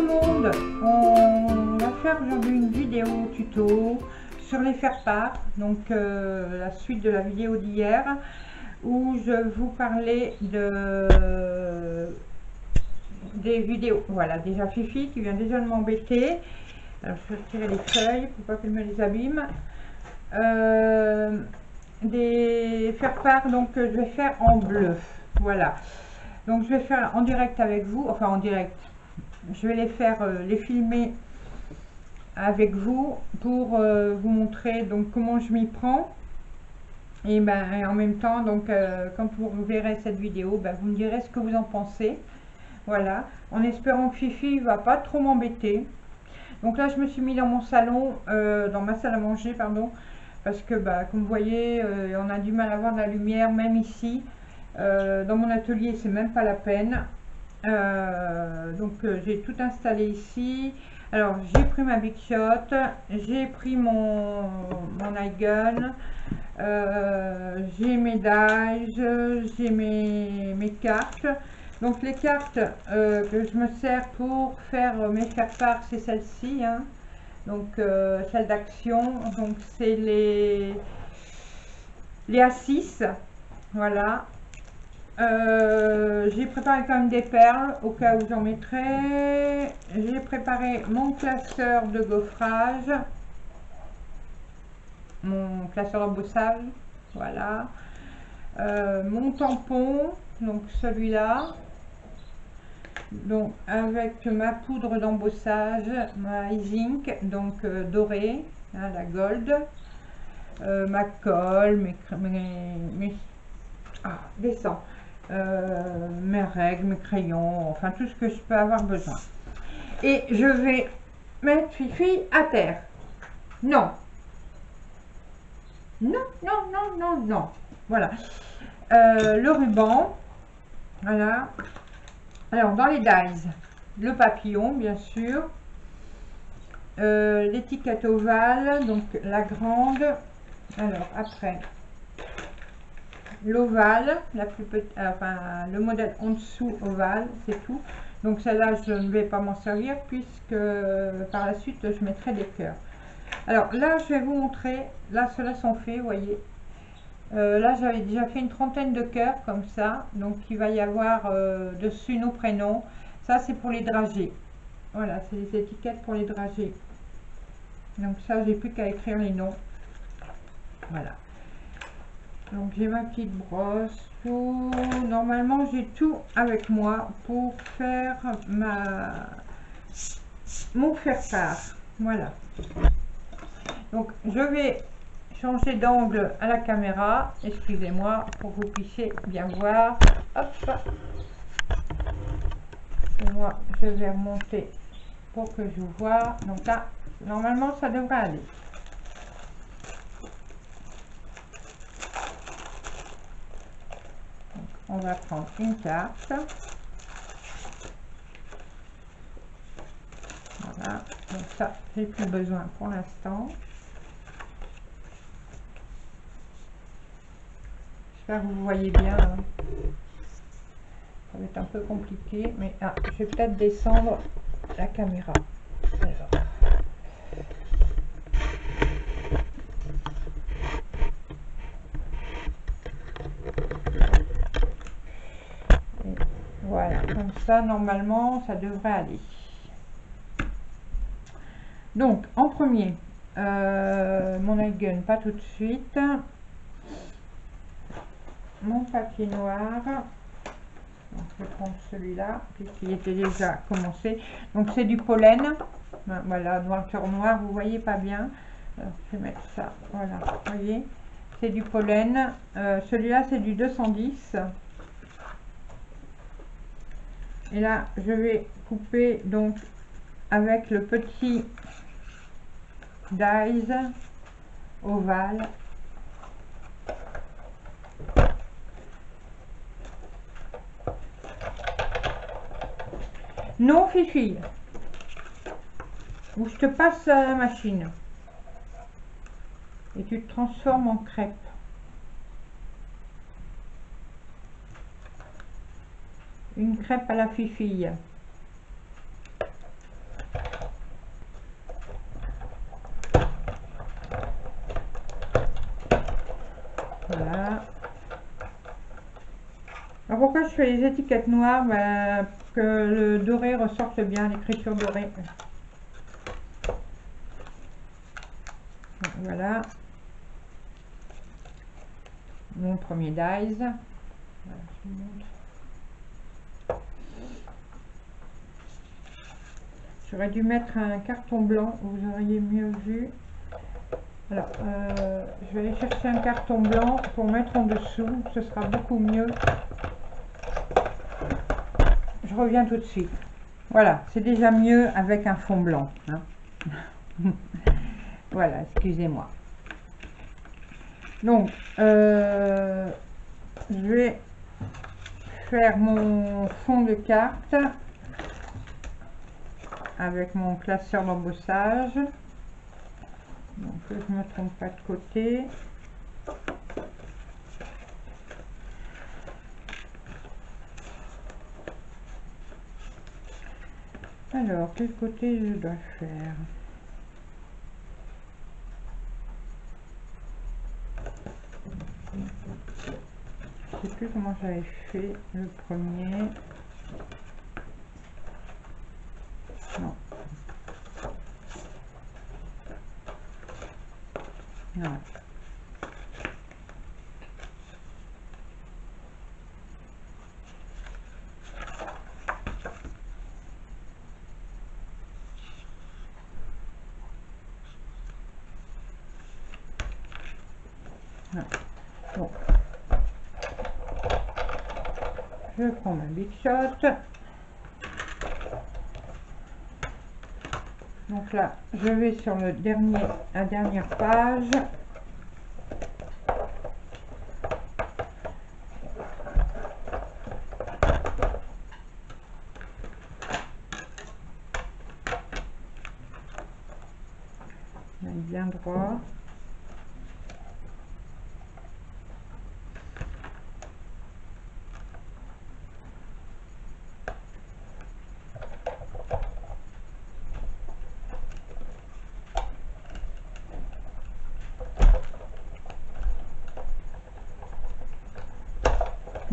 Monde, on va faire aujourd'hui une vidéo tuto sur les faire-part, donc euh, la suite de la vidéo d'hier où je vous parlais de des vidéos, voilà déjà Fifi qui vient déjà de m'embêter, alors je vais retirer les feuilles pour pas qu'elle me les abîme, euh, des faire-part donc je vais faire en bleu, voilà, donc je vais faire en direct avec vous, enfin en direct, je vais les faire, euh, les filmer avec vous pour euh, vous montrer donc comment je m'y prends. Et ben en même temps donc euh, quand vous verrez cette vidéo ben, vous me direz ce que vous en pensez. Voilà. En espérant que Fifi va pas trop m'embêter. Donc là je me suis mis dans mon salon dans ma salle à manger pardon parce que bah, comme vous voyez on a du mal à voir de la lumière même ici. Dans mon atelier c'est même pas la peine euh, donc euh, j'ai tout installé ici. Alors j'ai pris ma Big Shot, j'ai pris mon, mon iGun, euh, j'ai mes dies, j'ai mes, mes, cartes. Donc les cartes que je me sers pour faire mes faire-part, c'est celle-ci. Hein. Donc celle d'action. Donc c'est les, les A6. Voilà. Euh, j'ai préparé quand même des perles au cas où j'en mettrai. J'ai préparé mon classeur de gaufrage. Mon classeur d'embossage. Voilà. Euh, mon tampon. Donc celui-là. Donc avec ma poudre d'embossage. Ma zinc. Donc euh, dorée. Hein, la gold. ma colle. Mes, mes, mes ah, descend. Euh, mes règles, mes crayons, enfin tout ce que je peux avoir besoin. Et je vais mettre Fifi à terre. Non. Non, non, non, non, non. Voilà. Euh, le ruban. Voilà. Alors, dans les dies, le papillon, bien sûr. Euh, l'étiquette ovale, donc la grande. Alors, après, l'ovale, la plus petite, euh, enfin le modèle en dessous ovale, c'est tout. Donc celle-là, je ne vais pas m'en servir puisque par la suite, je mettrai des cœurs. Alors là, je vais vous montrer, là, ceux-là sont faits, vous voyez. Euh, là, j'avais déjà fait une trentaine de cœurs comme ça. Donc, il va y avoir euh, dessus nos prénoms. Ça, c'est pour les dragées. Voilà, c'est les étiquettes pour les dragées. Donc ça, j'ai plus qu'à écrire les noms. Voilà. Donc j'ai ma petite brosse, tout. Normalement j'ai tout avec moi pour faire ma mon faire-part. Voilà. Donc je vais changer d'angle à la caméra. Excusez-moi pour que vous puissiez bien voir. Hop. Moi je vais remonter pour que je vois. Donc là, normalement ça devrait aller. On va prendre une carte. Voilà, donc ça, j'ai plus besoin pour l'instant. J'espère que vous voyez bien. Hein. Ça va être un peu compliqué, mais ah, je vais peut-être descendre la caméra. ça, normalement, ça devrait aller. Donc, en premier, euh, mon gun, pas tout de suite. Mon papier noir. je vais prendre celui-là, puisqu'il était déjà commencé. Donc, c'est du pollen. Ben, voilà, noir sur noir, vous voyez pas bien. je vais mettre ça, voilà, vous voyez. C'est du pollen. Euh, celui-là, c'est du 210. Et là, je vais couper donc avec le petit dies ovale. Non, Fifi. Ou je te passe la machine. Et tu te transformes en crêpe. une crêpe à la fifille. Voilà. Alors pourquoi je fais les étiquettes noires? Ben, que le doré ressorte bien, l'écriture dorée. Voilà. Mon premier dies. J'aurais dû mettre un carton blanc, vous auriez mieux vu. Alors, euh, je vais aller chercher un carton blanc pour mettre en dessous, ce sera beaucoup mieux. Je reviens tout de suite. Voilà, c'est déjà mieux avec un fond blanc. Hein. voilà, excusez-moi. Donc, euh, je vais faire mon fond de carte avec mon classeur d'embossage. Donc je ne me trompe pas de côté. Alors, quel côté je dois faire? Je sais plus comment j'avais fait le premier. Non. Non. Bon. Je prends ma big Donc là, je vais sur le dernier, la dernière page. bien droit.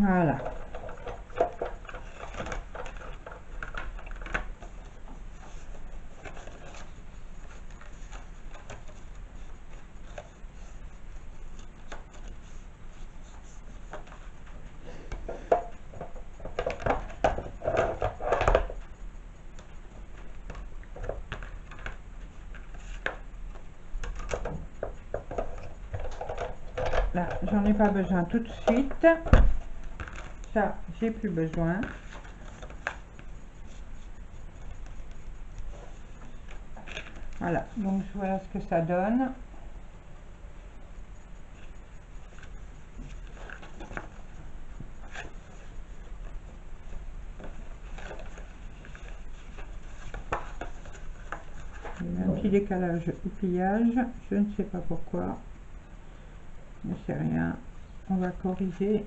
Voilà. Là, j'en ai pas besoin tout de suite j'ai plus besoin. Voilà donc voilà ce que ça donne. Un petit décalage au pliage je ne sais pas pourquoi. Ne sais rien. On va corriger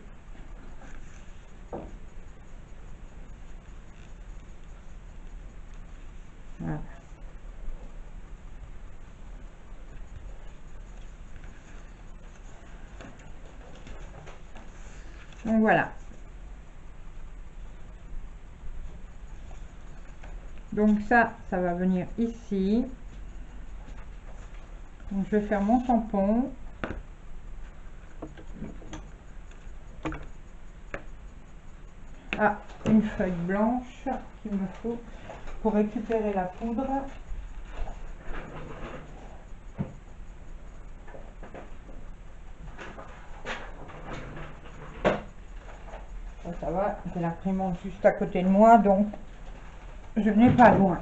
Donc voilà. Donc ça, ça va venir ici. Donc je vais faire mon tampon. Ah, une feuille blanche qu'il me faut pour récupérer la poudre. ça va, j'ai l'imprimante juste à côté de moi, donc je n'ai pas loin.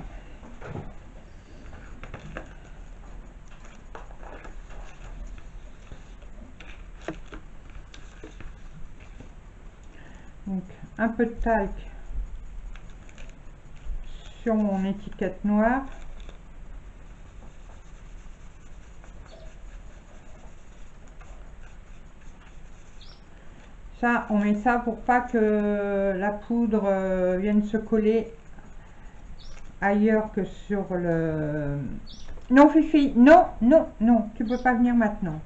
Donc un peu de talc sur mon étiquette noire. on met ça pour pas que la poudre euh, vienne se coller ailleurs que sur le... Non, Fifi, non, non, non, tu peux pas venir maintenant.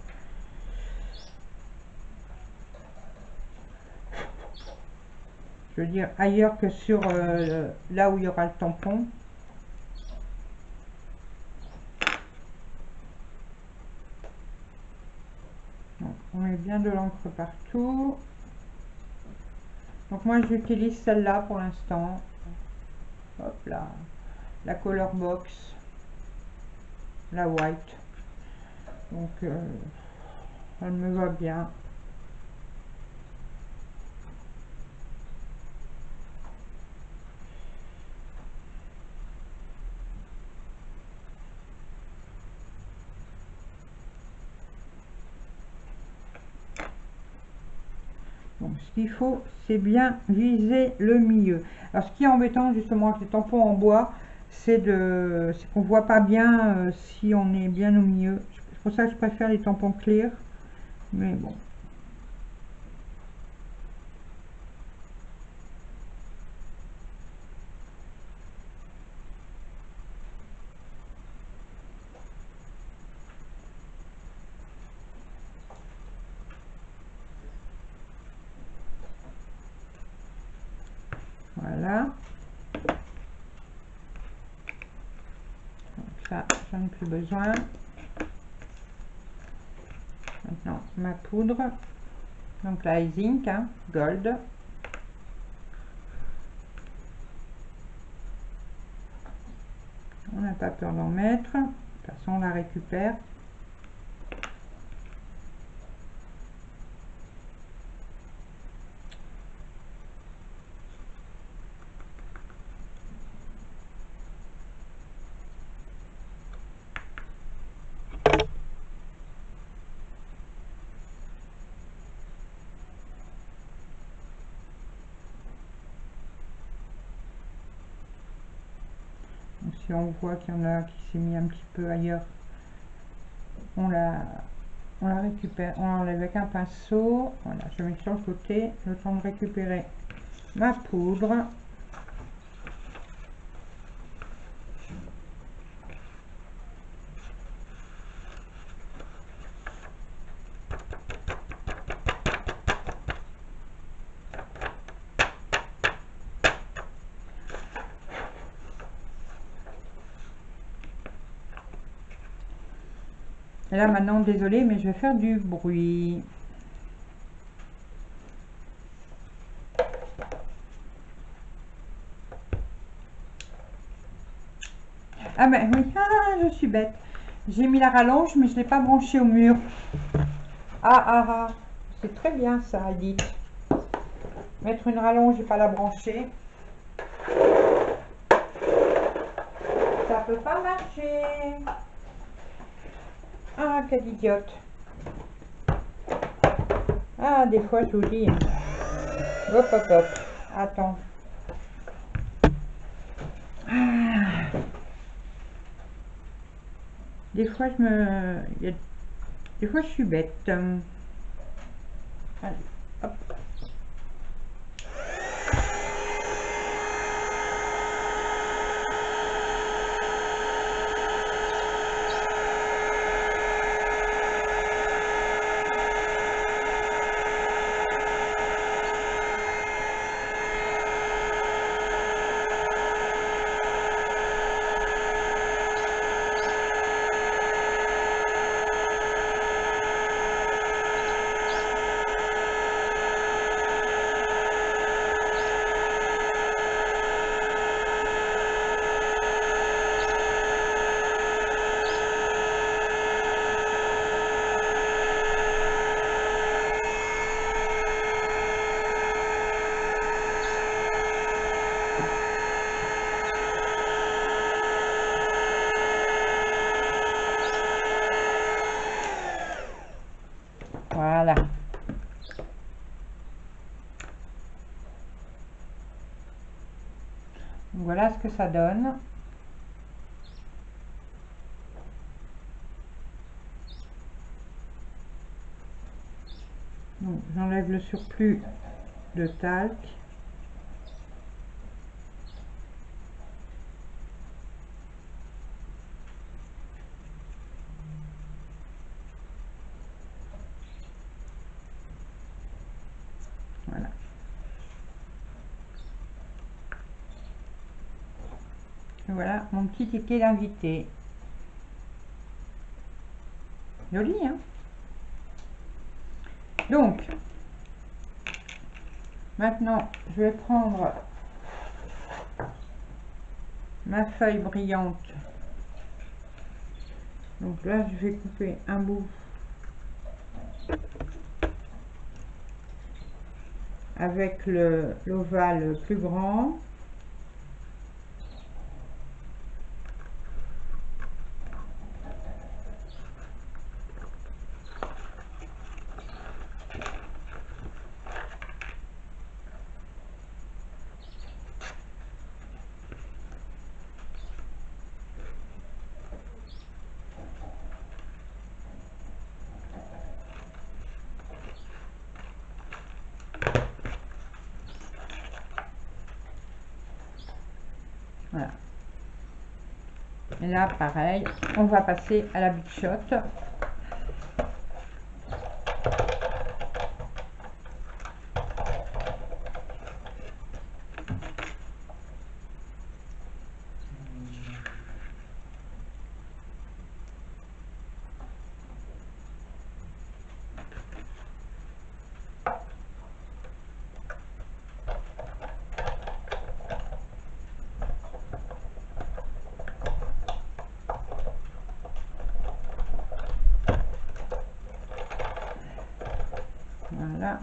je veux dire ailleurs que sur euh, là où il y aura le tampon. on met bien de l'encre partout. Donc moi j'utilise celle-là pour l'instant. Hop là. La color box. La white. Donc euh, elle me va bien. ce qu'il faut, c'est bien viser le milieu. Alors, ce qui est embêtant, justement, avec les tampons en bois, c'est de qu'on voit pas bien euh, si on est bien au milieu. C'est pour ça que je préfère les tampons clairs. Mais bon, Voilà. ça, j'en ai plus Maintenant, ma poudre. Donc la zinc, hein, gold. On n'a pas peur d'en mettre. De toute façon, on la récupère. Si on voit qu'il y en a qui s'est mis un petit peu ailleurs, on la, on la récupère, on l'enlève avec un pinceau. Voilà, je mets sur le côté, le temps de récupérer ma poudre. Là maintenant, désolé, mais je vais faire du bruit. Ah ben oui, ah, je suis bête. J'ai mis la rallonge, mais je ne l'ai pas branché au mur. Ah, ah, ah. C'est très bien ça, dit. Mettre une rallonge et pas la brancher. Ça peut pas marcher. Ah, quelle idiote. Ah, des fois, dis. Hop, hop, hop. Attends. Ah. Des fois, je me... Des fois, je suis bête. Allez, hop. Voilà ce que ça donne. J'enlève le surplus de talc. voilà mon petit ticket d'invité. Joli, hein? Donc, maintenant, je vais prendre ma feuille brillante. Donc là, je vais couper un bout avec l'ovale plus grand. Et là, pareil, on va passer à la big. Voilà.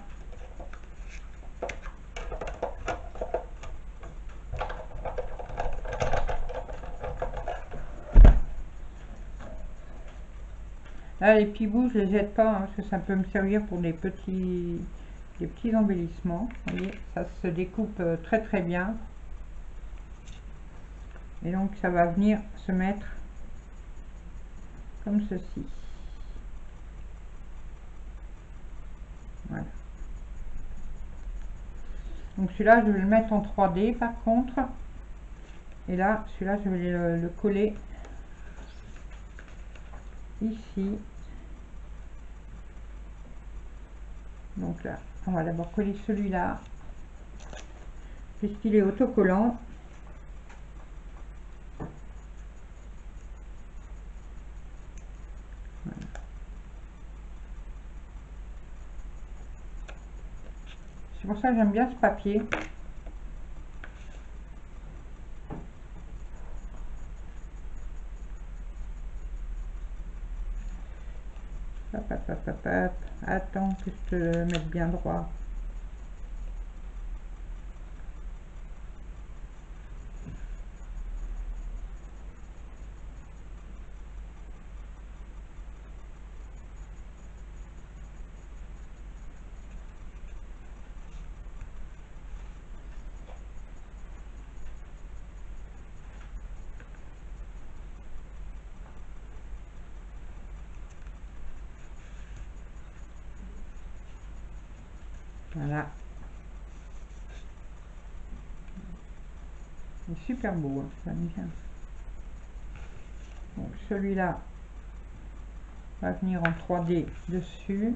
Les petits bouts, je les jette pas, hein, parce que ça peut me servir pour des petits, des petits embellissements. Ça se découpe euh, très très bien. Et donc, ça va venir se mettre comme ceci. Donc celui-là, je vais le mettre en 3D par contre. Et là, celui-là, je vais le, coller ici. Donc on va d'abord coller celui-là, puisqu'il est autocollant. C'est pour ça que j'aime bien ce papier. Attends que je te mette bien droit. Voilà. C'est beau. Donc celui-là va venir en 3D dessus.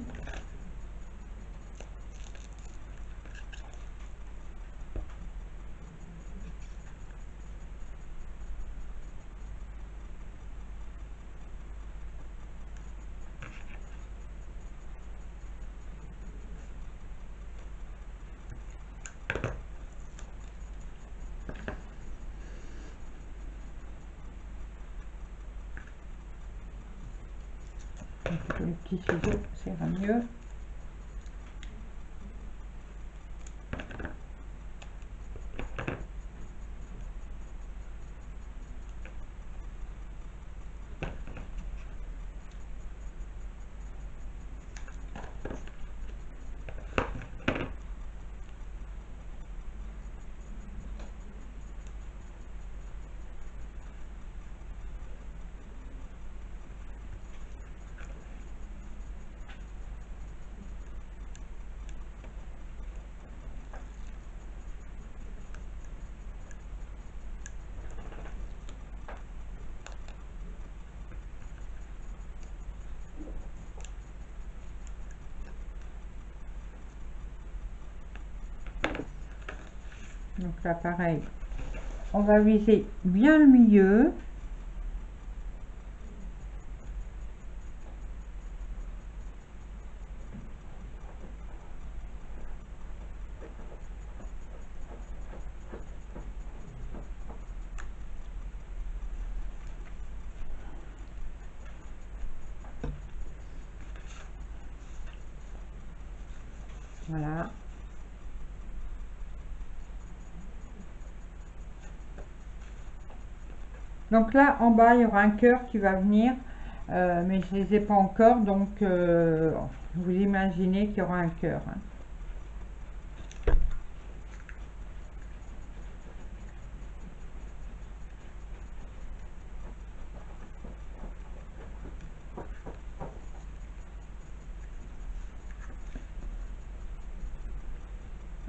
Le petit ciseau, ça ira mieux. Donc là, pareil, on va viser bien le milieu. Voilà. Donc là, en bas, il y aura un cœur qui va venir, euh, mais je ne les ai pas encore, donc euh, vous imaginez qu'il y aura un cœur. hein.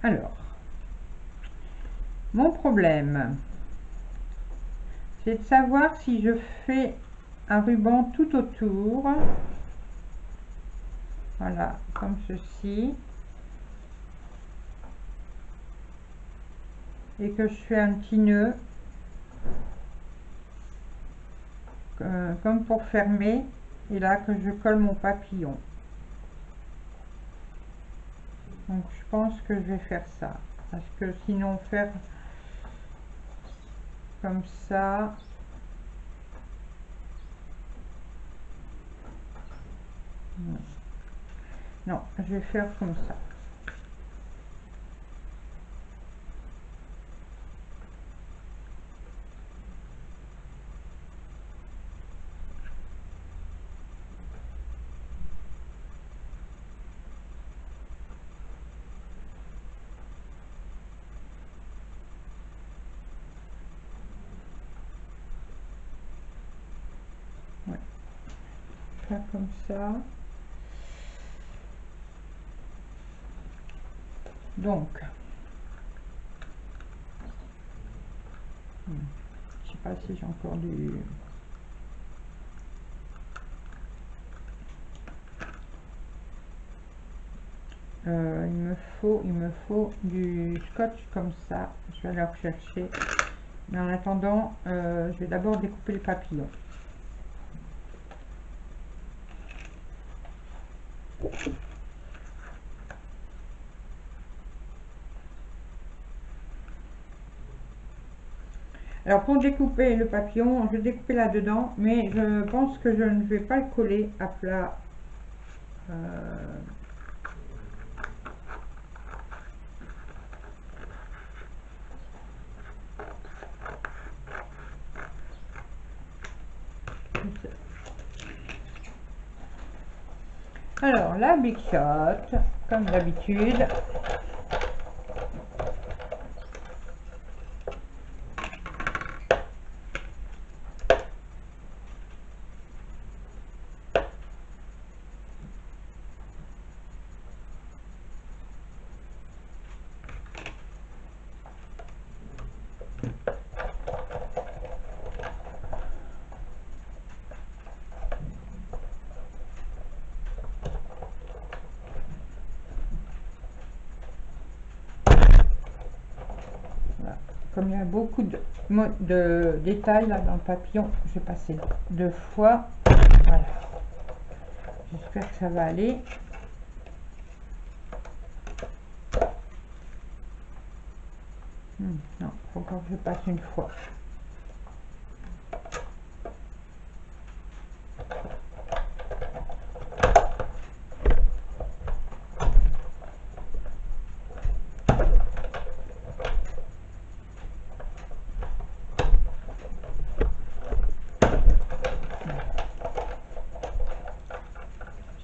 Alors, mon problème, c'est de savoir si je fais un ruban tout autour, voilà, comme ceci, et que je fais un petit nœud, euh, comme pour fermer, et là que je colle mon papillon. Donc je pense que je vais faire ça. Parce que sinon faire comme ça. Non. Je vais faire comme ça. Comme ça. Donc, hmm, je sais pas si j'ai encore du... Euh, il me faut il me faut du scotch comme ça. Je vais aller rechercher. Mais en attendant euh, je vais d'abord découper le papillon Alors pour découper le papillon, je vais découper là-dedans, mais je pense que je ne vais pas le coller à plat. Euh, Alors la Big comme d'habitude, comme il y a beaucoup de, de détails là dans le papillon, je vais passer deux fois. Voilà. J'espère que ça va aller. Hmm, non, encore que je passe une fois.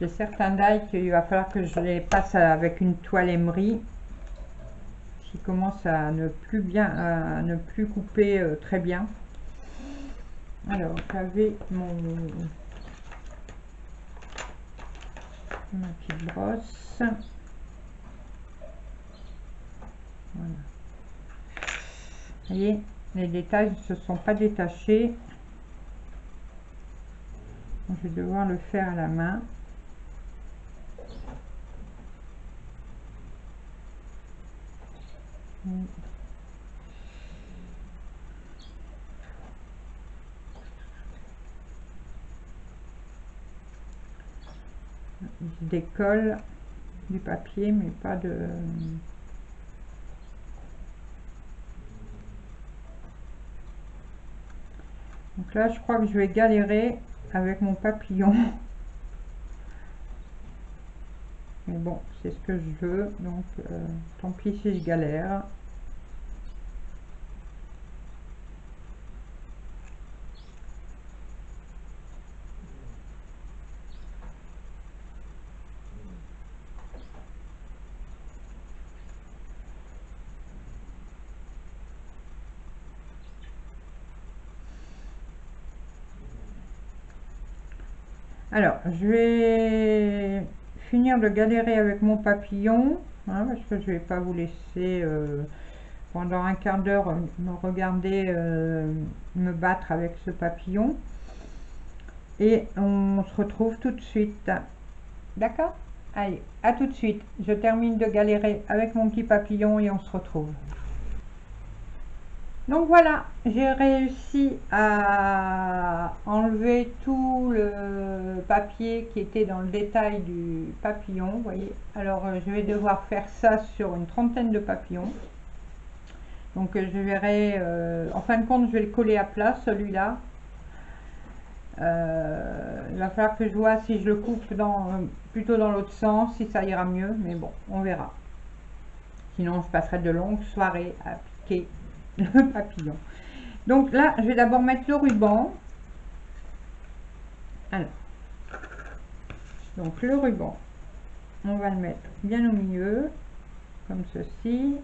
J'ai certains dailles qu'il va falloir que je les passe avec une toile émerie qui commence à ne plus bien à ne plus couper euh, très bien. Alors j'avais mon ma petite brosse. Voyez, les détails ne se sont pas détachés. Je vais devoir le faire à la main. Se décolle du papier, mais pas de... Donc là, je crois que je vais galérer avec mon papillon. Mais bon, c'est ce que je veux, donc euh, tant pis si je galère. Alors, je vais finir de galérer avec mon papillon, hein, parce que je vais pas vous laisser euh, pendant un quart d'heure me regarder euh, me battre avec ce papillon. Et on se retrouve tout de suite. D'accord? Allez, à tout de suite. Je termine de galérer avec mon petit papillon et on se retrouve. Donc voilà, j'ai réussi à enlever tout le papier qui était dans le détail du papillon, voyez. Alors euh, je vais devoir faire ça sur une trentaine de papillons. Donc euh, je verrai, euh, en fin de compte je vais le coller à plat celui-là. il va falloir que je vois si je le coupe plutôt dans l'autre sens, si ça ira mieux, mais bon, on verra. Sinon je passerai de longues soirées à piquer le papillon. Donc là, je vais d'abord mettre le ruban. Alors, donc le ruban, on va le mettre bien au milieu, comme ceci.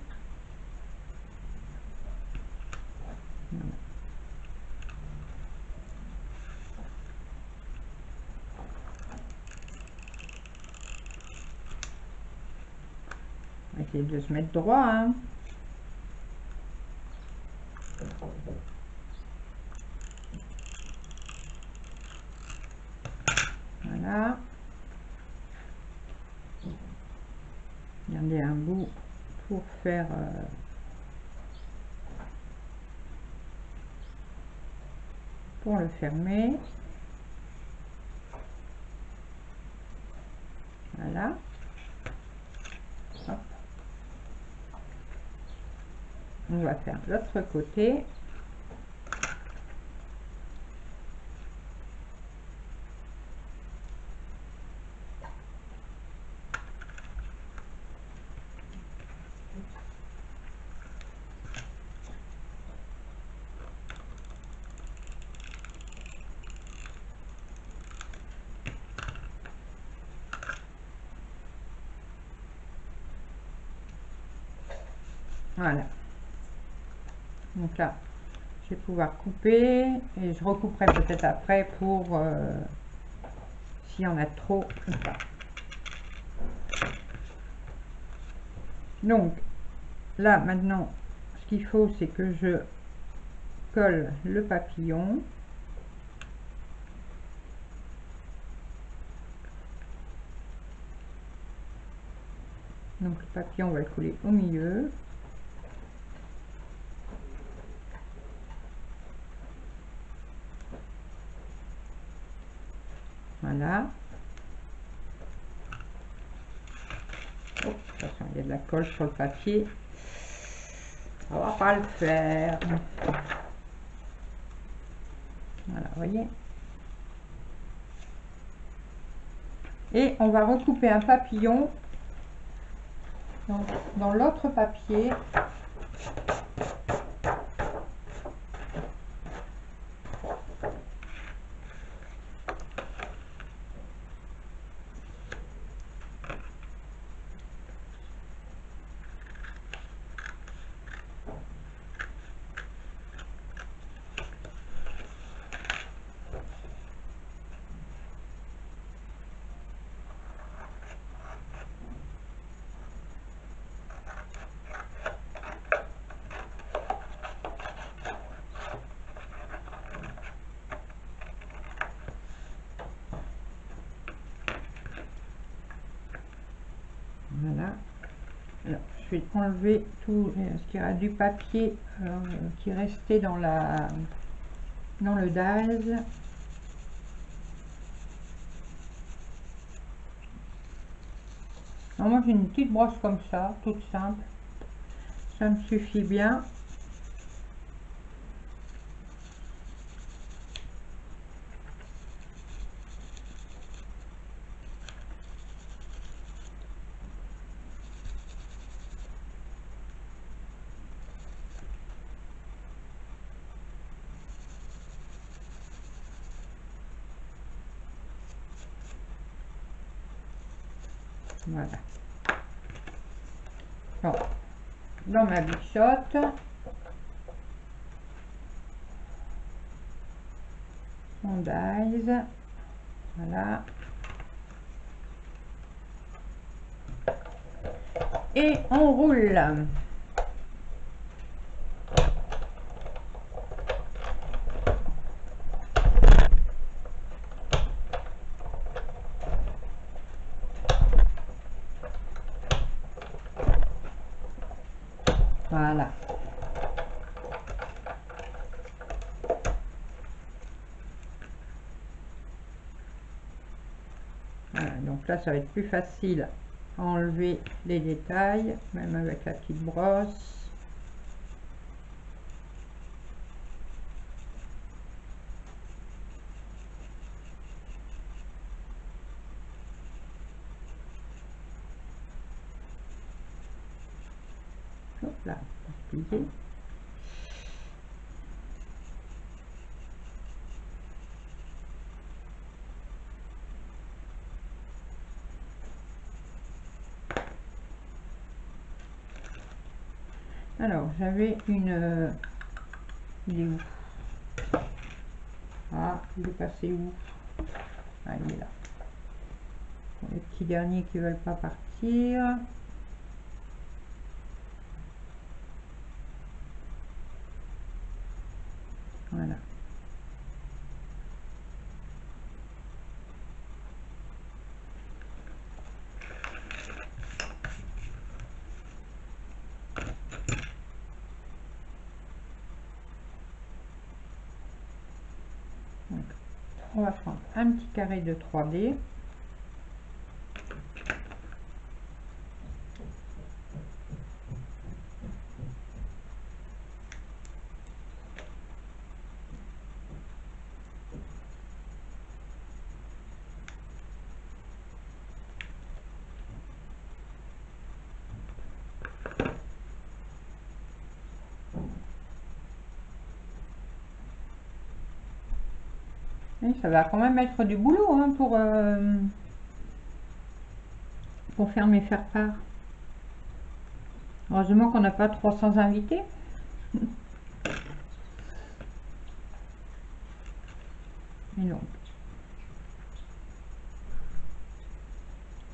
Va essayer de se mettre droit. Hein. Voilà. Regardez un bout pour faire euh, pour le fermer. Voilà. On va faire l'autre côté. Voilà. Donc là, je vais pouvoir couper et je recouperai peut-être après pour euh, s'il y en a trop Donc là maintenant, ce qu'il faut c'est que je colle le papillon. Donc le papillon, on va le coller au milieu. Oh, il y a de la colle sur le papier. On va pas le faire. Voilà, voyez. Et on va recouper un papillon dans l'autre papier je vais enlever tout euh, ce qui a du papier euh, qui restait dans la dans le DAS moi j'ai une petite brosse comme ça, toute simple. Ça me suffit bien. Voilà. Bon. Dans ma bichotte. On dice. Voilà. Et on roule. Voilà. Donc là, ça va être plus facile à enlever les détails, même avec la petite brosse. Hop là, plier. Alors, j'avais une... euh, Il est où? Ah, il est passé où? Ah, il est là. Les petits derniers qui veulent pas partir. Voilà. Donc, on va prendre un petit carré de 3D. Ça va quand même être du boulot hein, pour, euh, pour faire mes faire-part. Heureusement qu'on n'a pas 300 invités. Et donc.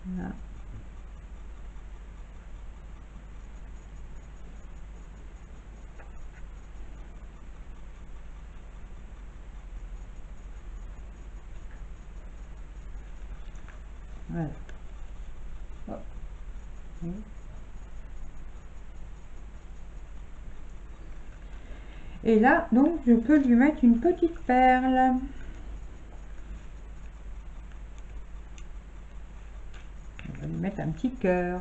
Voilà. Voilà. Hop. Oui. Et là, donc, je peux lui mettre une petite perle. On va lui mettre un petit cœur.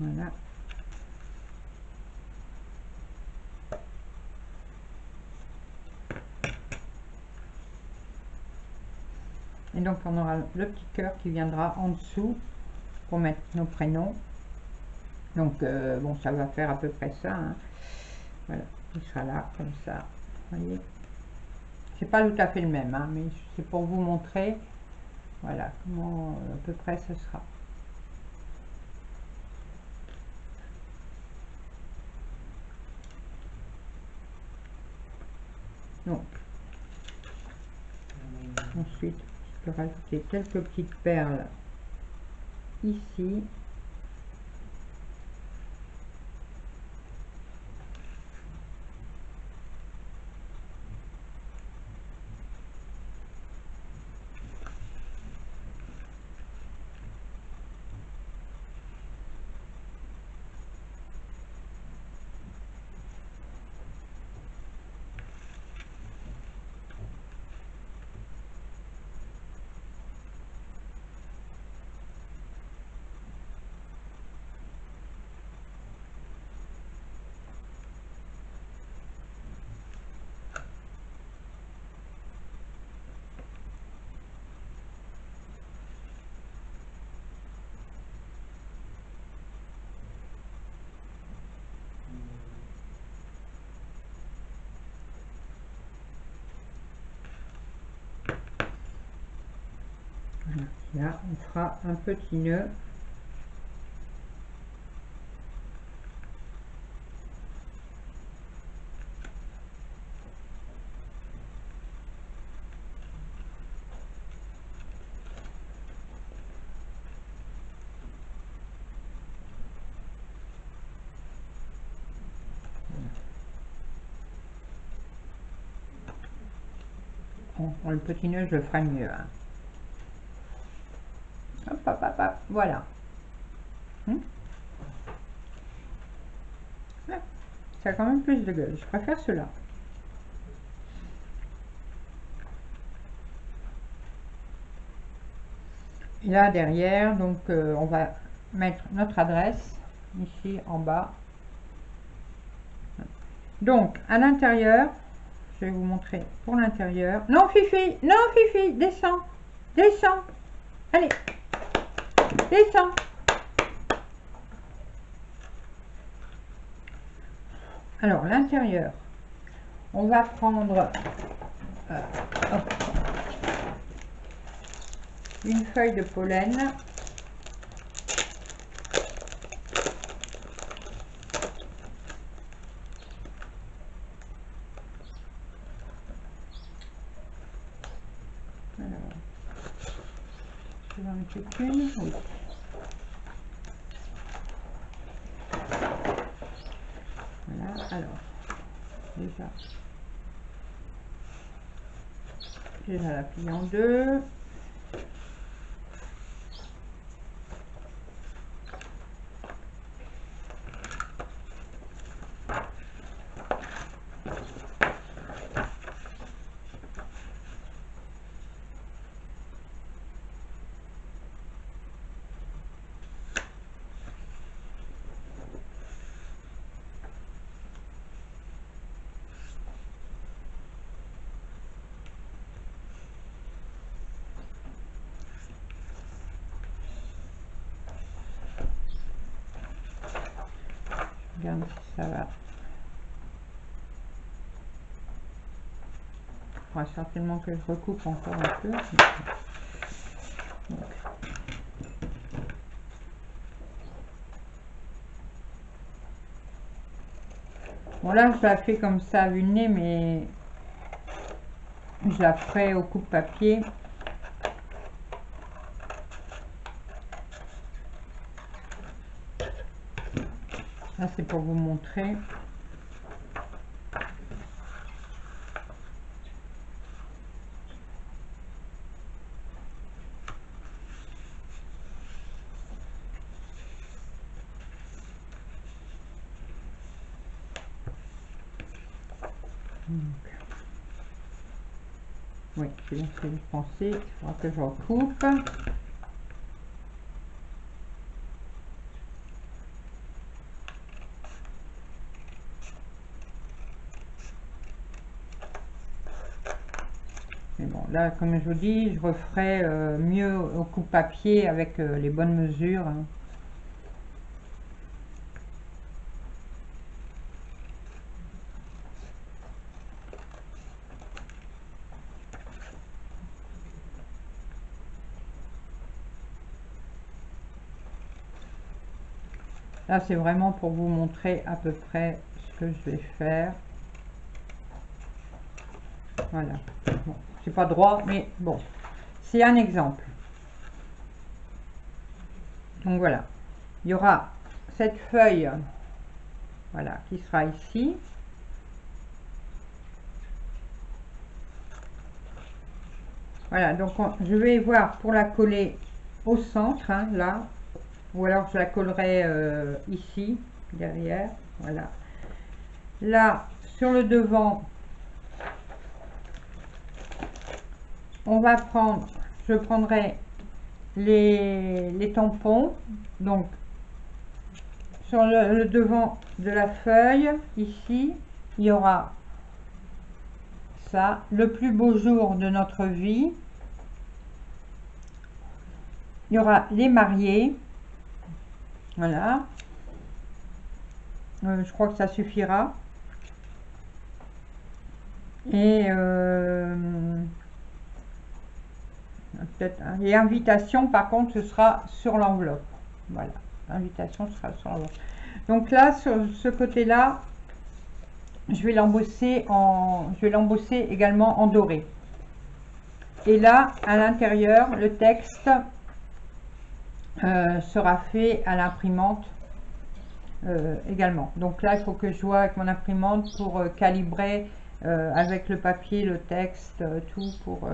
Voilà. Et donc on aura le petit cœur qui viendra en dessous pour mettre nos prénoms. Donc euh, bon, ça va faire à peu près ça. hein. Voilà, il sera là comme ça. Voyez. C'est pas tout à fait le même, hein, mais c'est pour vous montrer. Voilà comment euh, à peu près ce sera. Donc, ensuite, je peux rajouter quelques petites perles ici. Là, on fera un petit nœud. Bon, le petit nœud, je le ferai mieux. Hein. Hop, hop, voilà. Hmm? Ça a quand même plus de gueule. Je préfère cela. Et là, derrière, donc, euh, on va mettre notre adresse ici en bas. Donc, à l'intérieur, je vais vous montrer pour l'intérieur. Non, Fifi, non, Fifi, descends, descends. Allez, descends. Alors, l'intérieur, on va prendre euh, une feuille de pollen. Voilà, alors, déjà, déjà la plie en deux. ça va. Il certainement que je recoupe encore un peu. Bon là je la fais comme ça vu le nez mais je la ferai au coupe papier c'est pour vous montrer. oui, je pensais. Il faudra que je recoupe. Là, comme je vous dis, je referai euh, mieux au coup papier avec euh, les bonnes mesures. Hein. C'est vraiment pour vous montrer à peu près ce que je vais faire. Voilà c'est pas droit, mais bon, c'est un exemple. Donc voilà, il y aura cette feuille, voilà, qui sera ici. Voilà, donc je vais voir pour la coller au centre, hein, là, ou alors je la collerai euh, ici, derrière, voilà. Là, sur le devant, on va prendre, je prendrai les, tampons, donc sur le, devant de la feuille, ici, il y aura ça, le plus beau jour de notre vie. Il y aura les mariés, voilà. Euh, je crois que ça suffira. Et euh, hein. Invitation, par contre, ce sera sur l'enveloppe. Voilà, l'invitation sera sur l'enveloppe. Donc là, sur ce côté-là, je vais l'embosser en, je vais l'embosser également en doré. Et là, à l'intérieur, le texte euh, sera fait à l'imprimante euh, également. Donc là, il faut que je vois avec mon imprimante pour euh, calibrer avec le papier, le texte, tout pour,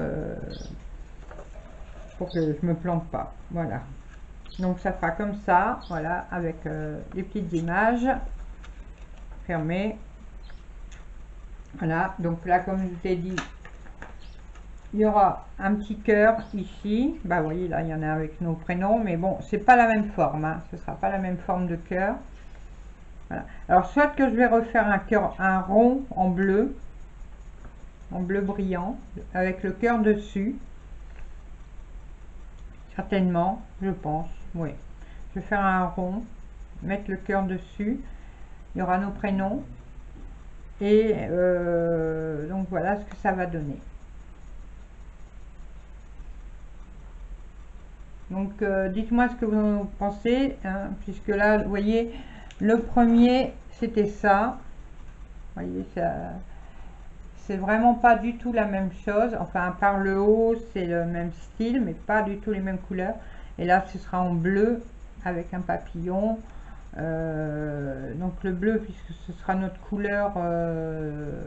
pour que je me plante pas. Voilà. Donc ça fera comme ça, voilà, avec les petites images fermées. Voilà, donc là, comme je vous ai dit, il y aura un petit cœur ici. Bah, voyez, là, il y en a avec nos prénoms, mais bon, c'est pas la même forme. Hein. Ce sera pas la même forme de cœur. Alors, soit que je vais refaire un cœur, un rond en bleu, en bleu brillant, avec le cœur dessus. Certainement, je pense, oui. Je vais faire un rond, mettre le cœur dessus. Il y aura nos prénoms. Et euh, donc voilà ce que ça va donner. Donc euh, dites-moi ce que vous en pensez, hein, puisque là, vous voyez, le premier, c'était ça. Voyez, c'est vraiment pas du tout la même chose. Enfin, par le haut, c'est le même style, mais pas du tout les mêmes couleurs. Et là, ce sera en bleu avec un papillon. Euh, donc le bleu, puisque ce sera notre couleur euh,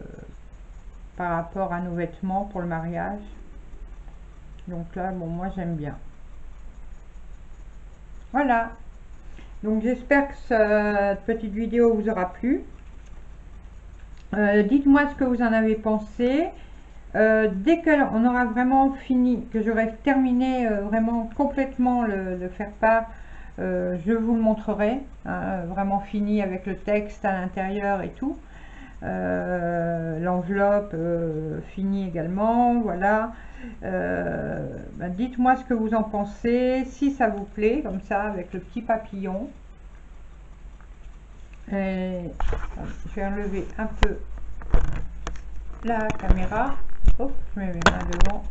par rapport à nos vêtements pour le mariage. Donc là, bon, moi j'aime bien. Voilà. Donc j'espère que cette petite vidéo vous aura plu. Euh, Dites-moi ce que vous en avez pensé. Euh, dès qu'on aura vraiment fini, que j'aurai terminé euh, vraiment complètement le, faire part, je vous le montrerai. hein, vraiment fini avec le texte à l'intérieur et tout. Euh, L'enveloppe euh, finie également. Voilà. Euh, ben, Dites-moi ce que vous en pensez, si ça vous plaît, comme ça, avec le petit papillon. Et, je vais enlever un peu la caméra. Hop, je mets mes mains devant.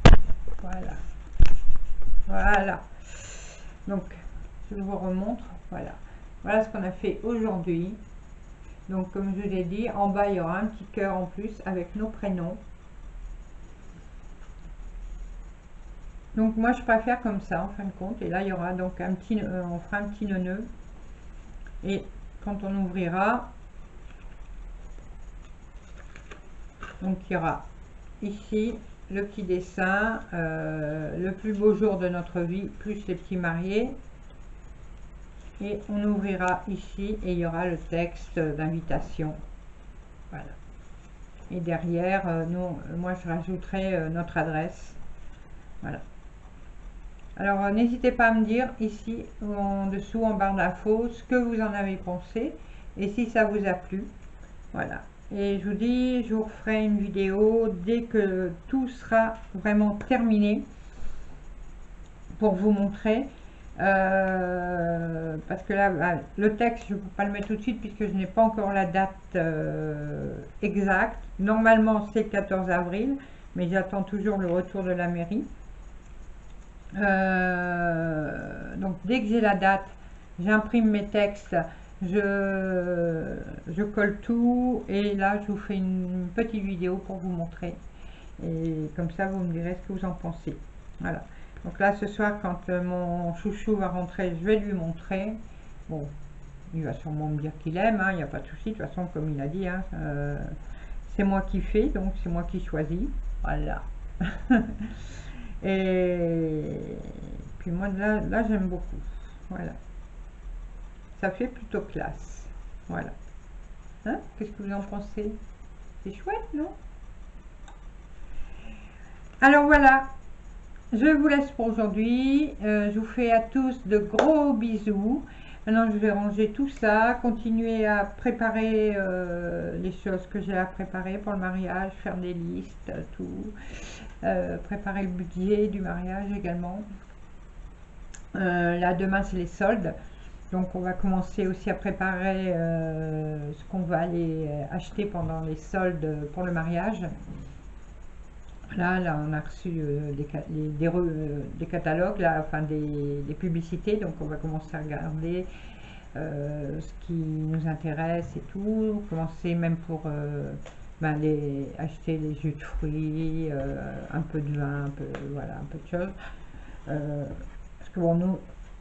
Voilà. Voilà. Donc, je vous remontre. Voilà. Voilà ce qu'on a fait aujourd'hui. Donc, comme je l'ai dit, en bas, il y aura un petit cœur en plus avec nos prénoms. Donc, moi, je préfère comme ça, en fin de compte. Et là, il y aura donc un petit, euh, on fera un petit nœud. Et quand on ouvrira, donc il y aura ici le petit dessin, euh, le plus beau jour de notre vie, plus les petits mariés. Et on ouvrira ici et il y aura le texte d'invitation. Voilà. Et derrière, euh, nous, moi je rajouterai euh, notre adresse. Voilà. Alors, euh, n'hésitez pas à me dire ici, en dessous, en barre d'infos, ce que vous en avez pensé et si ça vous a plu. Voilà. Et je vous dis, je vous referai une vidéo dès que tout sera vraiment terminé pour vous montrer. Euh, parce que là, bah, le texte, je ne peux pas le mettre tout de suite puisque je n'ai pas encore la date euh, exacte. Normalement, c'est le 14 avril, mais j'attends toujours le retour de la mairie. Euh, donc, dès que j'ai la date, j'imprime mes textes, je, je colle tout et là, je vous fais une petite vidéo pour vous montrer. Et comme ça, vous me direz ce que vous en pensez. Voilà. Donc là, ce soir, quand euh, mon chouchou va rentrer, je vais lui montrer. Bon, il va sûrement me dire qu'il aime, hein, il n'y a pas de souci. De toute façon, comme il a dit, hein, euh, c'est moi qui fais, donc c'est moi qui choisis. Voilà. Et puis moi, là, là j'aime beaucoup. Voilà. Ça fait plutôt classe. Voilà. Hein Qu'est-ce que vous en pensez? C'est chouette, non? Alors voilà, je vous laisse pour aujourd'hui. Euh, je vous fais à tous de gros bisous. Maintenant, je vais ranger tout ça, continuer à préparer euh, les choses que j'ai à préparer pour le mariage, faire des listes, tout. Euh, préparer le budget du mariage également. Là, demain, c'est les soldes. Donc, on va commencer aussi à préparer ce qu'on va aller acheter pendant les soldes pour le mariage. Là, là, on a reçu euh, des, des, euh, catalogues, là, enfin des, des, publicités, donc on va commencer à regarder euh, ce qui nous intéresse et tout. Commencer même pour ben, les, acheter des jus de fruits, un peu de vin, un peu, voilà, un peu de choses. parce que bon, nous,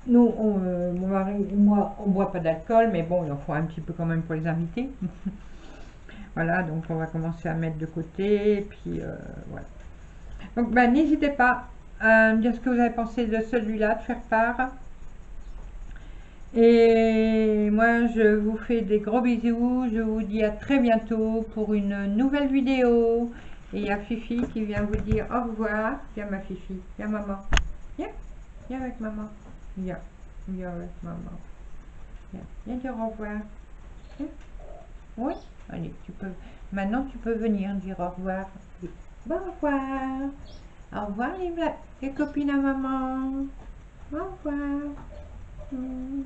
nous mon mari et moi, on boit pas d'alcool, mais bon, il en faut un petit peu quand même pour les invités. voilà, donc on va commencer à mettre de côté, et puis voilà. Donc, ben, n'hésitez pas à me dire ce que vous avez pensé de celui-là, de faire part. Et moi, je vous fais des gros bisous. Je vous dis à très bientôt pour une nouvelle vidéo. Et il y a Fifi qui vient vous dire au revoir. Viens ma Fifi, viens maman. Viens, viens avec maman. Viens, viens avec maman. Viens, viens dire au revoir. Oui, allez, tu peux. Maintenant, tu peux venir dire au revoir. Au revoir. Au revoir les, copines à maman. Au revoir. Mmh.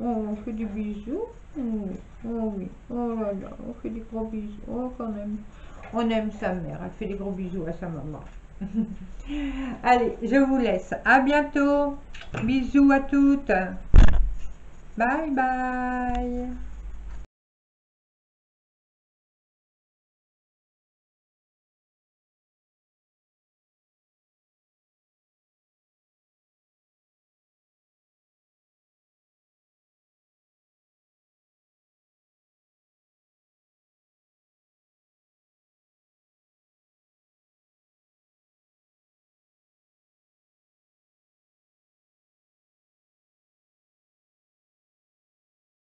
Oh, on fait des bisous. Oh oui. Oh là là, on fait des gros bisous. Oh, quand même. On aime sa mère. Elle fait des gros bisous à sa maman. Allez, je vous laisse. À bientôt. Bisous à toutes. Bye bye.